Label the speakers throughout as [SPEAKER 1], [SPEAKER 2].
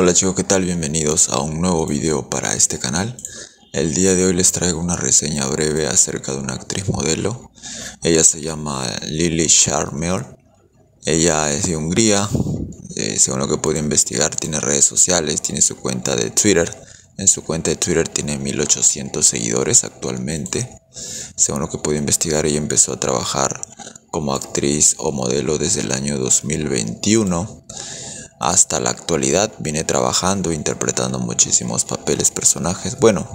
[SPEAKER 1] Hola chicos, ¿qué tal? Bienvenidos a un nuevo video para este canal. El día de hoy les traigo una reseña breve acerca de una actriz modelo. Ella se llama Lily Charmer. Ella es de Hungría. Eh, según lo que pude investigar, tiene redes sociales, tiene su cuenta de Twitter. En su cuenta de Twitter tiene 1800 seguidores actualmente. Según lo que pude investigar, ella empezó a trabajar como actriz o modelo desde el año 2021 hasta la actualidad viene trabajando, interpretando muchísimos papeles, personajes. Bueno,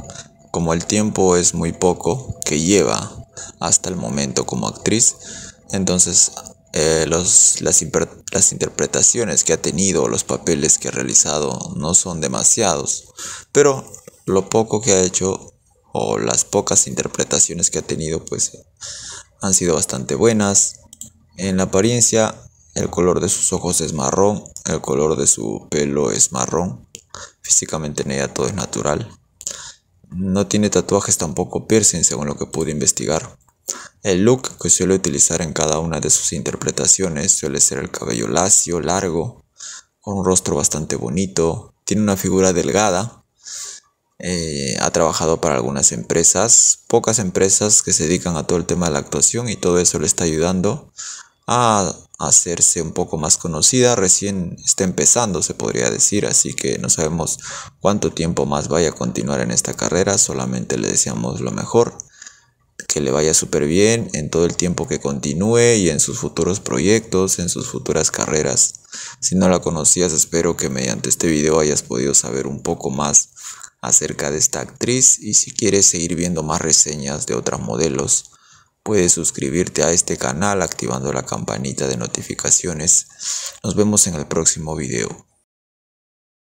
[SPEAKER 1] como el tiempo es muy poco que lleva hasta el momento como actriz, entonces eh, los, las, las interpretaciones que ha tenido, los papeles que ha realizado no son demasiados, pero lo poco que ha hecho o las pocas interpretaciones que ha tenido pues han sido bastante buenas. En la apariencia el color de sus ojos es marrón, el color de su pelo es marrón. Físicamente en ella todo es natural. No tiene tatuajes tampoco piercing según lo que pude investigar. El look que suele utilizar en cada una de sus interpretaciones suele ser el cabello lacio, largo, con un rostro bastante bonito. Tiene una figura delgada. Eh, ha trabajado para algunas empresas, pocas empresas que se dedican a todo el tema de la actuación y todo eso le está ayudando a hacerse un poco más conocida. Recién está empezando, se podría decir, así que no sabemos cuánto tiempo más vaya a continuar en esta carrera. Solamente le deseamos lo mejor, que le vaya súper bien en todo el tiempo que continúe y en sus futuros proyectos, en sus futuras carreras. Si no la conocías, espero que mediante este video hayas podido saber un poco más acerca de esta actriz y si quieres seguir viendo más reseñas de otras modelos Puedes suscribirte a este canal activando la campanita de notificaciones. Nos vemos en el próximo video.